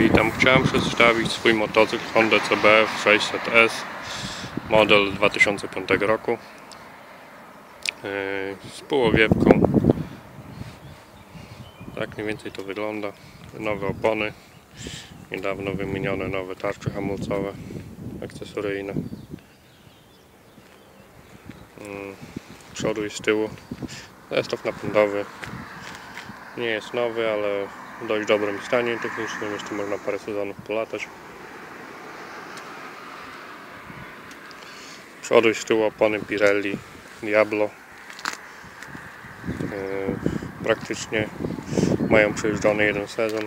Witam, chciałem przedstawić swój motocykl Honda CBF 600S model 2005 roku. Yy, z półowiewką tak mniej więcej to wygląda. Nowe opony. Niedawno wymienione nowe tarcze hamulcowe akcesoryjne. Yy, z przodu i z tyłu. Zestaw napędowy. Nie jest nowy, ale dość dobrym stanie technicznym, jeszcze można parę sezonów polatać. Przodu i z tyłu opony Pirelli Diablo. Yy, Praktycznie mają przejeżdżony jeden sezon.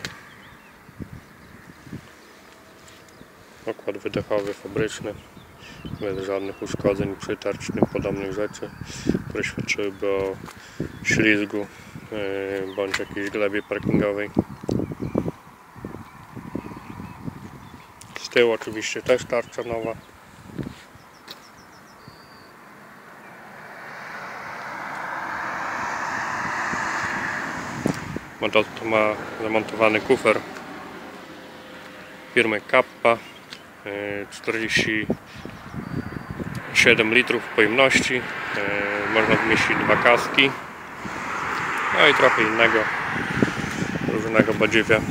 Okład wydechowy fabryczny, bez żadnych uszkodzeń, przytarć, podobnych rzeczy, które świadczyłyby o ślizgu bądź jakiejś glebie parkingowej. Z tyłu oczywiście też tarcza nowa. Motocykl ma zamontowany kufer firmy Kappa yy, 47 litrów pojemności yy, można zmieścić dwa kaski no i trochę innego różnego badziewia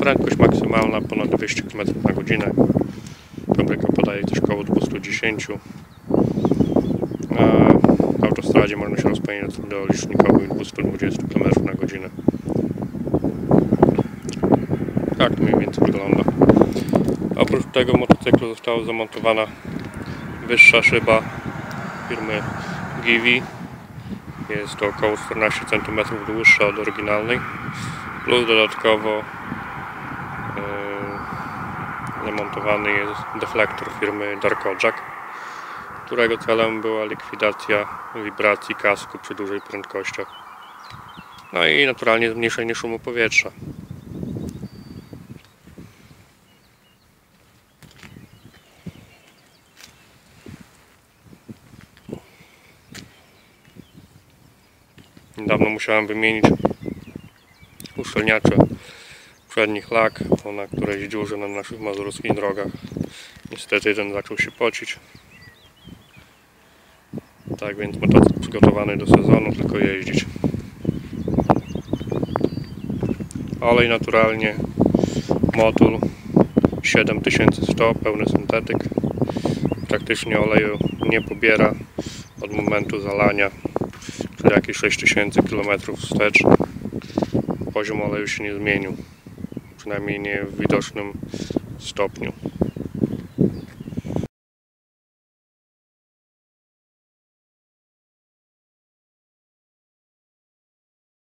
prędkość maksymalna ponad 200 km na godzinę. Fabryka podaje też około 210 na autostradzie można się rozpędzić do licznikowych 220 km na godzinę. Tak to mniej więcej wygląda Oprócz tego motocyklu została zamontowana wyższa szyba firmy Givi. Jest to około 14 cm dłuższa od oryginalnej. Plus dodatkowo yy, zamontowany jest deflektor firmy Darko Jack, którego celem była likwidacja wibracji kasku przy dużej prędkościach. No i naturalnie zmniejszenie szumu powietrza. Niedawno musiałem wymienić uszczelniacze przednich lak, na którejś dziurze na naszych mazurskich drogach. Niestety jeden zaczął się pocić. Tak więc motocykl przygotowany do sezonu, tylko jeździć. Olej naturalnie, motul 7100, pełny syntetyk. Praktycznie oleju nie pobiera od momentu zalania jakieś 6000 km wstecz. Poziom oleju się nie zmienił przynajmniej nie w widocznym stopniu